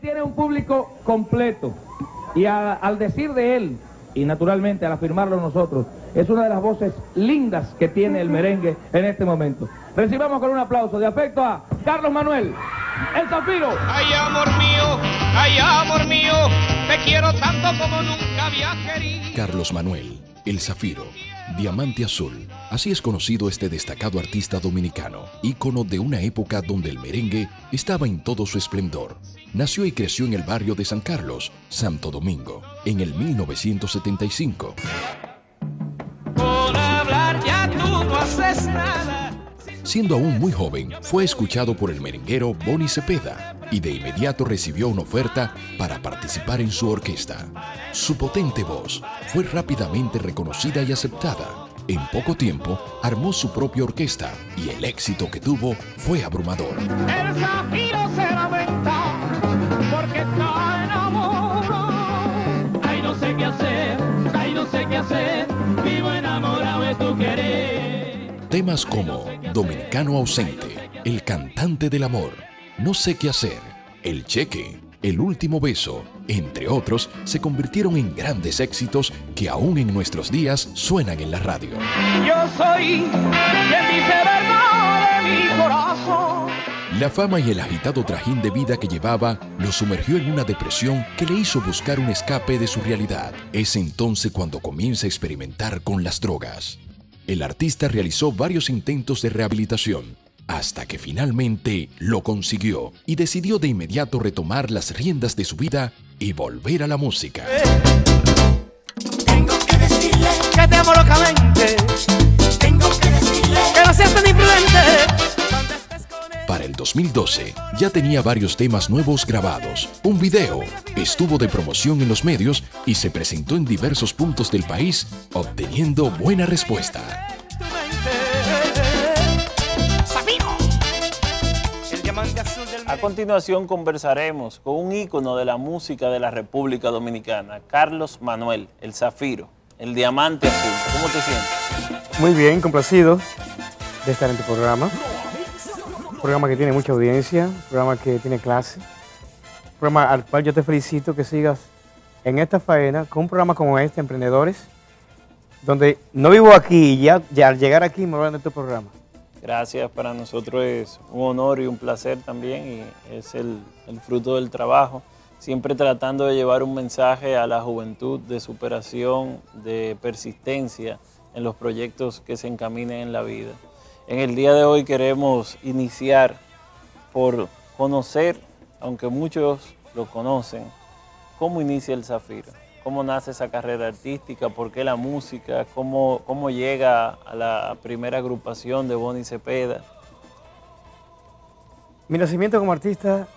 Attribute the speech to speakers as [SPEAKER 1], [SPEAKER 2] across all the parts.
[SPEAKER 1] tiene un público completo. Y a- al decir de él, y naturalmente al afirmarlo nosotros, es una de las voces lindas que tiene el merengue en este momento. Recibamos con un aplauso de afecto a Carlos Manuel, el Zafiro.
[SPEAKER 2] Ay, amor mío, ay, amor mío, te quiero tanto como nunca había querido.
[SPEAKER 3] Carlos Manuel, El Zafiro, Diamante Azul. Así es conocido este destacado artista dominicano, ícono de una época donde el merengue estaba en todo su esplendor. Nació y creció en el barrio de San Carlos, Santo Domingo, en el 1975.
[SPEAKER 2] Por hablar ya tú no haces nada.
[SPEAKER 3] Siendo aún muy joven, fue escuchado por el merenguero Bonnie Cepeda y de inmediato recibió una oferta para participar en su orquesta. Su potente voz fue rápidamente reconocida y aceptada. En poco tiempo, armó su propia orquesta y el éxito que tuvo fue abrumador.
[SPEAKER 2] El
[SPEAKER 3] Temas como Dominicano ausente, El cantante del amor, No sé qué hacer, El cheque, El último beso, entre otros, se convirtieron en grandes éxitos que aún en nuestros días suenan en la radio.
[SPEAKER 2] Yo soy de mi corazón.
[SPEAKER 3] La fama y el agitado trajín de vida que llevaba lo sumergió en una depresión que le hizo buscar un escape de su realidad. Es entonces cuando comienza a experimentar con las drogas. El artista realizó varios intentos de rehabilitación, hasta que finalmente lo consiguió y decidió de inmediato retomar las riendas de su vida y volver a la música. 2012 ya tenía varios temas nuevos grabados, un video, estuvo de promoción en los medios y se presentó en diversos puntos del país, obteniendo buena respuesta.
[SPEAKER 4] A continuación conversaremos con un ícono de la música de la República Dominicana, Carlos Manuel, el Zafiro, el Diamante Azul. ¿Cómo te sientes?
[SPEAKER 5] Muy bien, complacido de estar en tu programa. Programa que tiene mucha audiencia, un programa que tiene clase, un programa al cual yo te felicito que sigas en esta faena con un programa como este, Emprendedores, donde no vivo aquí y ya, ya al llegar aquí me hablan de tu programa.
[SPEAKER 4] Gracias, para nosotros es un honor y un placer también y es el, el fruto del trabajo, siempre tratando de llevar un mensaje a la juventud de superación, de persistencia en los proyectos que se encaminen en la vida. En el día de hoy queremos iniciar por conocer, aunque muchos lo conocen, cómo inicia el Zafiro, cómo nace esa carrera artística, por qué la música, cómo, cómo llega a la primera agrupación de Bonnie Cepeda.
[SPEAKER 5] Mi nacimiento como artista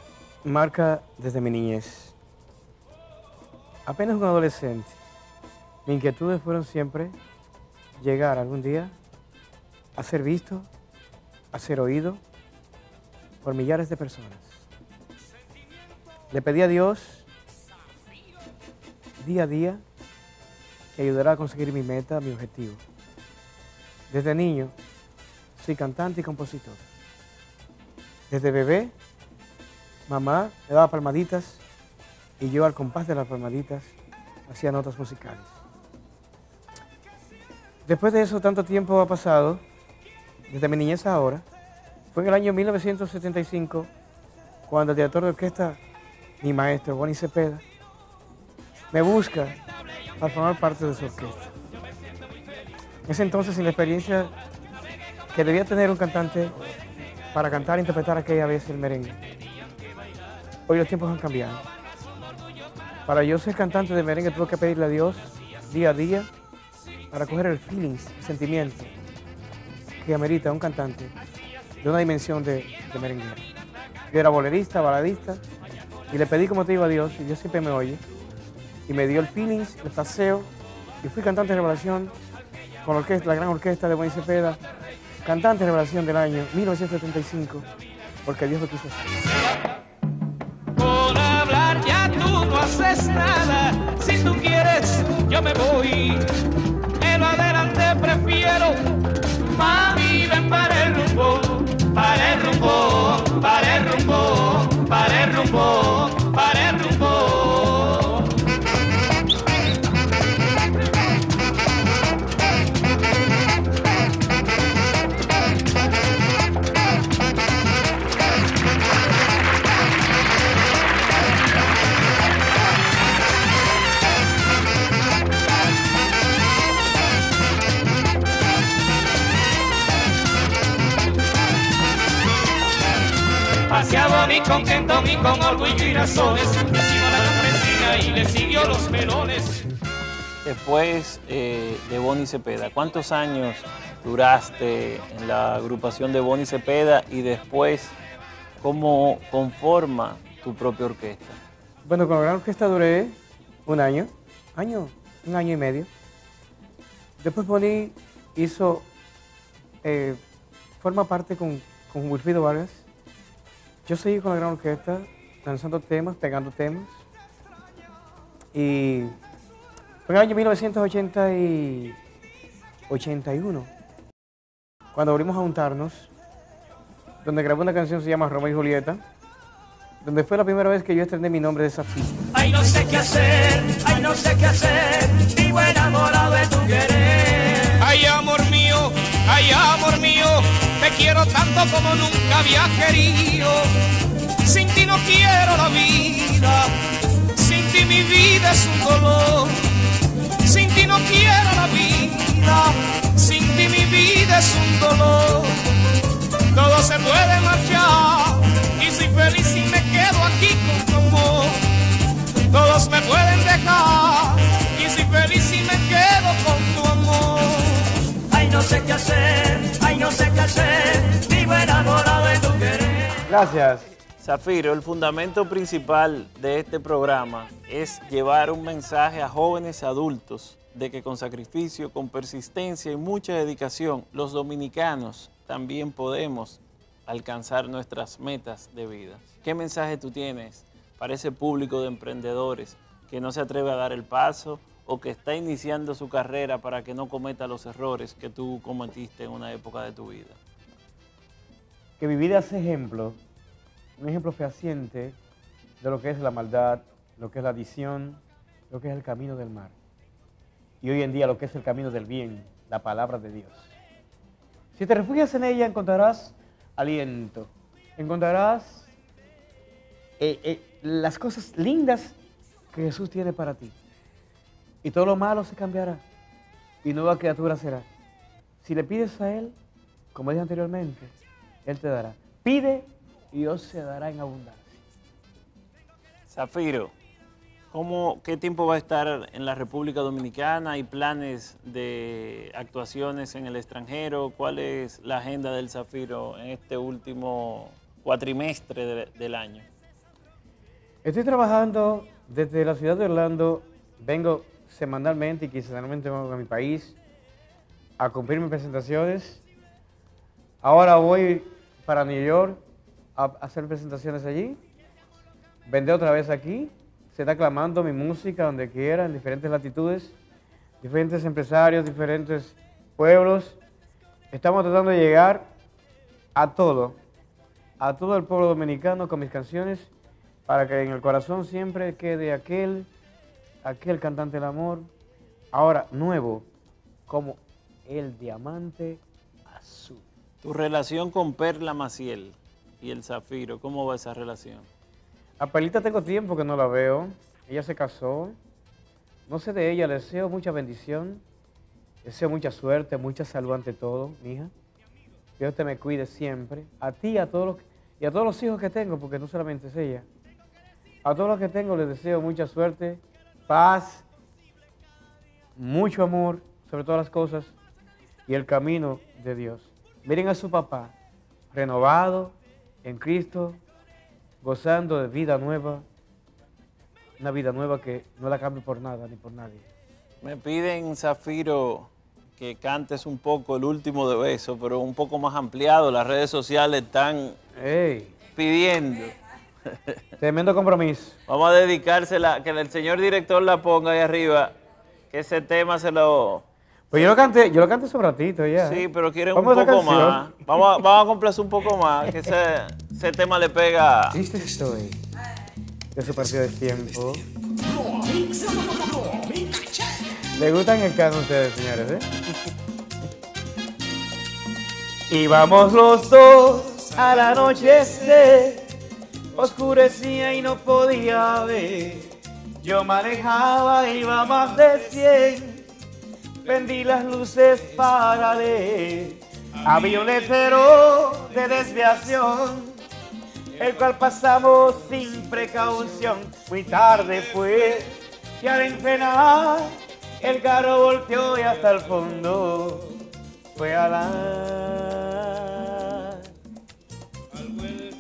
[SPEAKER 5] marca desde mi niñez. Apenas un adolescente, mis inquietudes fueron siempre llegar algún día a ser visto, a ser oído por millares de personas. Le pedí a Dios día a día que ayudara a conseguir mi meta, mi objetivo. Desde niño soy cantante y compositor. Desde bebé, mamá me daba palmaditas y yo al compás de las palmaditas hacía notas musicales. Después de eso, tanto tiempo ha pasado, desde mi niñez ahora, fue en el año 1975 cuando el director de orquesta, mi maestro, Bonnie Cepeda, me busca para formar parte de su orquesta. En ese entonces, sin la experiencia que debía tener un cantante para cantar e interpretar aquella vez el merengue. Hoy los tiempos han cambiado. Para yo ser cantante de merengue tuve que pedirle a Dios día a día para coger el feeling, el sentimiento que amerita un cantante de una dimensión de, de merengue. Yo era bolerista, baladista y le pedí como te digo a Dios y Dios siempre me oye y me dio el feeling, el paseo y fui cantante de revelación con la, orquesta, la gran orquesta de Bonnie Cepeda, cantante de revelación del año 1975 porque Dios lo quiso
[SPEAKER 2] nada. Y con orgullo y razones. Encima la campesina y le siguió los melones.
[SPEAKER 4] Después eh, de Bonnie Cepeda, ¿cuántos años duraste en la agrupación de Bonnie Cepeda y después cómo conforma tu propia orquesta?
[SPEAKER 5] Bueno, con la gran orquesta duré un año, año, un año y medio. Después Bonnie hizo, eh, forma parte con, con Wilfrido Vargas. Yo seguí con la gran orquesta, lanzando temas, pegando temas. Y fue en el año 1981, cuando volvimos a juntarnos, donde grabé una canción que se llama Romeo y Julieta, donde fue la primera vez que yo estrené mi nombre de Zafiro.
[SPEAKER 2] Ay, no sé qué hacer, ay, no sé qué hacer, vivo enamorado de tu querer. Ay, amor mío, ay, amor mío, quiero tanto como nunca había querido. Sin ti no quiero la vida, sin ti mi vida es un dolor. Sin ti no quiero la vida, sin ti mi vida es un dolor. Todo se puede marchar y soy feliz si me quedo aquí con tu amor. Todos me pueden dejar y soy feliz si me quedo con tu amor. Ay, no sé qué hacer, vivo enamorado de tu querer.
[SPEAKER 5] Gracias.
[SPEAKER 4] Zafiro, el fundamento principal de este programa es llevar un mensaje a jóvenes adultos de que con sacrificio, con persistencia y mucha dedicación, los dominicanos también podemos alcanzar nuestras metas de vida. ¿Qué mensaje tú tienes para ese público de emprendedores que no se atreve a dar el paso o que está iniciando su carrera para que no cometa los errores que tú cometiste en una época de tu vida?
[SPEAKER 5] que mi vida es ejemplo, un ejemplo fehaciente de lo que es la maldad, lo que es la adición, lo que es el camino del mar. Y hoy en día lo que es el camino del bien, la palabra de Dios. Si te refugias en ella encontrarás aliento, encontrarás eh, eh, las cosas lindas que Jesús tiene para ti. Y todo lo malo se cambiará y nueva criatura será. Si le pides a Él, como dije anteriormente, Él te dará. Pide y Dios se dará en abundancia.
[SPEAKER 4] Zafiro, ¿cómo, ¿qué tiempo va a estar en la República Dominicana? ¿Hay planes de actuaciones en el extranjero? ¿Cuál es la agenda del Zafiro en este último cuatrimestre de- del año?
[SPEAKER 5] Estoy trabajando desde la ciudad de Orlando. Vengo semanalmente y quincenalmente vengo a mi país a cumplir mis presentaciones. Ahora voy para New York a hacer presentaciones allí. Vendré otra vez aquí. Se está aclamando mi música donde quiera, en diferentes latitudes, diferentes empresarios, diferentes pueblos. Estamos tratando de llegar a todo, a todo el pueblo dominicano con mis canciones, para que en el corazón siempre quede aquel, aquel cantante del amor, ahora nuevo, como el diamante azul.
[SPEAKER 4] Tu relación con Perla Maciel y el Zafiro, ¿cómo va esa relación?
[SPEAKER 5] A Perlita tengo tiempo que no la veo. Ella se casó. No sé de ella, le deseo mucha bendición. Deseo mucha suerte, mucha salud ante todo, mija. Dios te me cuide siempre. A ti a todos los, y a todos los hijos que tengo, porque no solamente es ella. A todos los que tengo les deseo mucha suerte, paz, mucho amor sobre todas las cosas y el camino de Dios. Miren a su papá, renovado en Cristo, gozando de vida nueva, una vida nueva que no la cambio por nada ni por nadie.
[SPEAKER 4] Me piden, Zafiro, que cantes un poco el último de beso, pero un poco más ampliado. Las redes sociales están pidiendo.
[SPEAKER 5] Tremendo compromiso.
[SPEAKER 4] Vamos a dedicársela, que el señor director la ponga ahí arriba, que ese tema se lo...
[SPEAKER 5] Pues yo lo canté, yo lo canté hace un ratito ya.
[SPEAKER 4] Sí,
[SPEAKER 5] ¿eh?
[SPEAKER 4] pero quieren un poco más. Vamos a, vamos a complacer un poco más, que ese, ese tema le pega...
[SPEAKER 5] Triste estoy de su partido de tiempo. ¿Le gustan el canto a ustedes, señores? Eh? y vamos los dos al anochecer. Oscurecía y no podía ver. Yo manejaba, iba más de 100. Prendí las luces para leer. Había un letrero de desviación el cual pasamos sin precaución. Muy tarde fue que al enfrenar el carro volteó y hasta el fondo fue a la...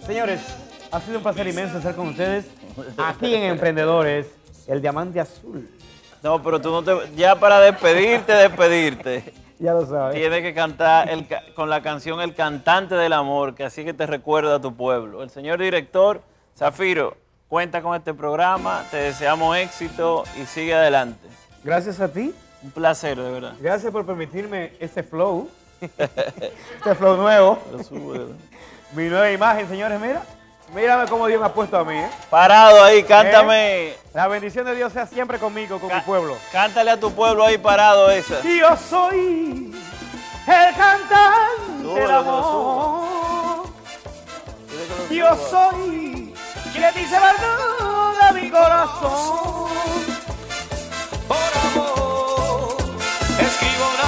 [SPEAKER 5] Señores, ha sido un placer inmenso estar con ustedes aquí en Emprendedores, el diamante azul.
[SPEAKER 4] No, pero tú no te... Ya para despedirte, despedirte.
[SPEAKER 5] Ya lo sabes.
[SPEAKER 4] Tienes que cantar el con la canción El cantante del amor, que así que te recuerda a tu pueblo. El señor director, Zafiro, cuenta con este programa, te deseamos éxito y sigue adelante.
[SPEAKER 5] Gracias a ti.
[SPEAKER 4] Un placer, de verdad.
[SPEAKER 5] Gracias por permitirme este flow. este flow nuevo. Mi nueva imagen, señores, mira. Mírame cómo Dios me ha puesto a mí, ¿eh?
[SPEAKER 4] Parado ahí, cántame.
[SPEAKER 5] La bendición de Dios sea siempre conmigo, con mi pueblo.
[SPEAKER 4] Cántale a tu pueblo ahí parado esa.
[SPEAKER 5] Yo soy el cantante
[SPEAKER 4] Súbelo,
[SPEAKER 5] del amor. Yo soy quien dice verdad a mi corazón.
[SPEAKER 2] Por amor, escribo una